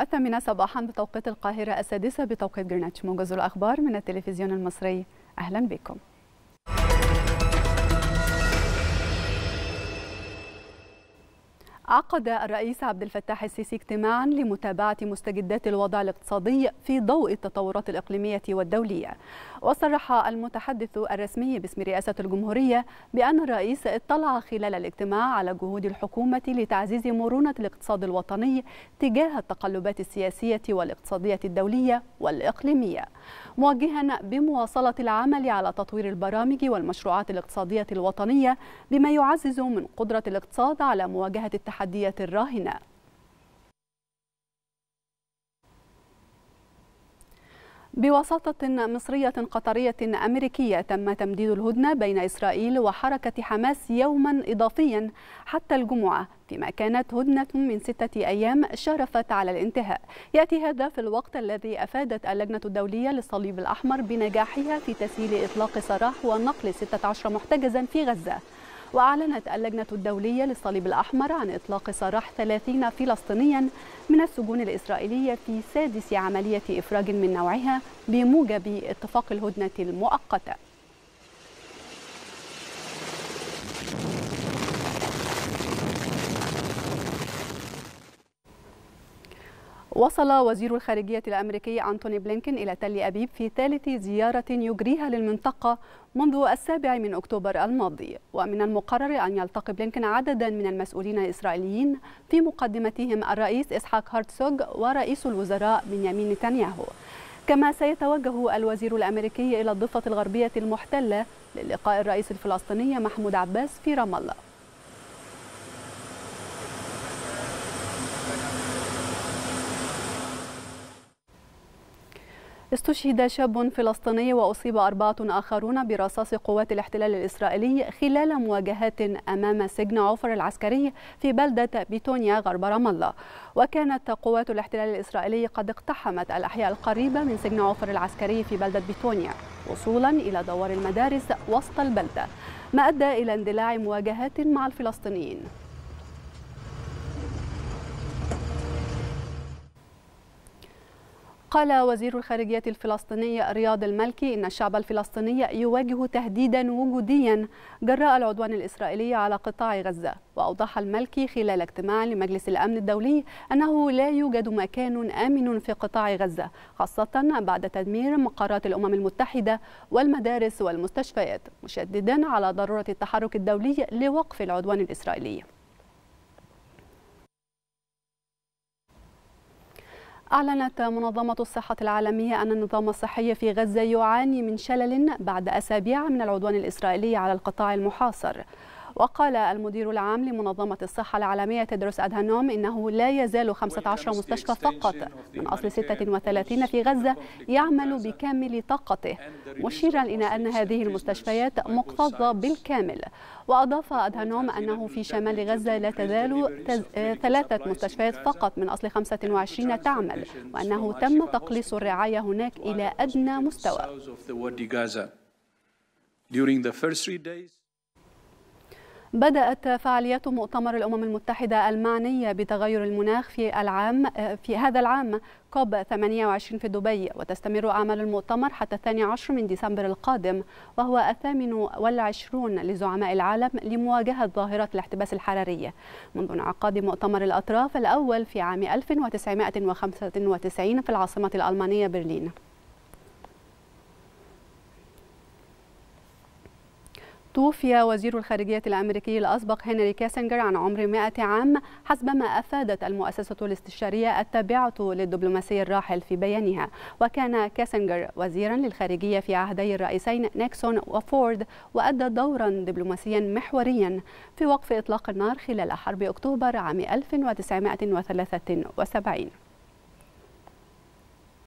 الثامنة صباحا بتوقيت القاهرة السادسة بتوقيت جرينتش موجز الأخبار من التلفزيون المصري. أهلا بكم. عقد الرئيس عبد الفتاح السيسي اجتماعا لمتابعة مستجدات الوضع الاقتصادي في ضوء التطورات الإقليمية والدولية. وصرح المتحدث الرسمي باسم رئاسة الجمهورية بأن الرئيس اطلع خلال الاجتماع على جهود الحكومة لتعزيز مرونة الاقتصاد الوطني تجاه التقلبات السياسية والاقتصادية الدولية والإقليمية. موجها بمواصلة العمل على تطوير البرامج والمشروعات الاقتصادية الوطنية بما يعزز من قدرة الاقتصاد على مواجهة التحديات الراهنة. بوساطة مصرية قطرية أمريكية تم تمديد الهدنة بين إسرائيل وحركة حماس يوما إضافيا حتى الجمعة فيما كانت هدنة من ستة أيام شرفت على الانتهاء. يأتي هذا في الوقت الذي أفادت اللجنة الدولية للصليب الأحمر بنجاحها في تسهيل إطلاق سراح ونقل 16 محتجزا في غزة. وأعلنت اللجنة الدولية للصليب الأحمر عن إطلاق سراح 30 فلسطينيا من السجون الإسرائيلية في سادس عملية إفراج من نوعها بموجب اتفاق الهدنة المؤقتة. وصل وزير الخارجية الأمريكي أنتوني بلينكين إلى تل أبيب في ثالث زيارة يجريها للمنطقة منذ السابع من أكتوبر الماضي. ومن المقرر أن يلتقي بلينكين عددا من المسؤولين الإسرائيليين في مقدمتهم الرئيس إسحاق هارتسوغ ورئيس الوزراء بنيامين نتنياهو. كما سيتوجه الوزير الأمريكي إلى الضفة الغربية المحتلة للقاء الرئيس الفلسطيني محمود عباس في رام الله استشهد شاب فلسطيني وأصيب أربعة آخرون برصاص قوات الاحتلال الإسرائيلي خلال مواجهات أمام سجن عوفر العسكري في بلدة بيتونيا غرب رام الله. وكانت قوات الاحتلال الإسرائيلي قد اقتحمت الأحياء القريبة من سجن عوفر العسكري في بلدة بيتونيا وصولا إلى دوار المدارس وسط البلدة ما أدى إلى اندلاع مواجهات مع الفلسطينيين. قال وزير الخارجية الفلسطيني رياض المالكي إن الشعب الفلسطيني يواجه تهديدا وجوديا جراء العدوان الإسرائيلي على قطاع غزة. وأوضح المالكي خلال اجتماع لمجلس الأمن الدولي أنه لا يوجد مكان آمن في قطاع غزة خاصة بعد تدمير مقرات الأمم المتحدة والمدارس والمستشفيات مشددا على ضرورة التحرك الدولي لوقف العدوان الإسرائيلي. أعلنت منظمة الصحة العالمية أن النظام الصحي في غزة يعاني من شلل بعد أسابيع من العدوان الإسرائيلي على القطاع المحاصر. وقال المدير العام لمنظمة الصحة العالمية تدرس أدهانوم إنه لا يزال 15 مستشفى فقط. من أصل 36 في غزة يعمل بكامل طاقته. مشيرا إلى أن هذه المستشفيات مكتظة بالكامل. وأضاف أدهانوم أنه في شمال غزة لا تزال تز... ثلاثة مستشفيات فقط من أصل 25 تعمل وأنه تم تقليص الرعاية هناك إلى أدنى مستوى. بدأت فعاليات مؤتمر الأمم المتحدة المعنية بتغير المناخ في العام في هذا العام. كوب 28 في دبي وتستمر أعمال المؤتمر حتى الثاني عشر من ديسمبر القادم وهو الثامن والعشرون لزعماء العالم لمواجهة ظاهرة الاحتباس الحراري. منذ انعقاد مؤتمر الأطراف الأول في عام 1995 في العاصمة الألمانية برلين. توفي وزير الخارجية الأمريكي الأسبق هنري كيسنجر عن عمر 100 عام حسب ما أفادت المؤسسة الاستشارية التابعة للدبلوماسي الراحل في بيانها. وكان كيسنجر وزيرا للخارجية في عهدي الرئيسين نيكسون وفورد وأدى دورا دبلوماسيا محوريا في وقف إطلاق النار خلال حرب أكتوبر عام 1973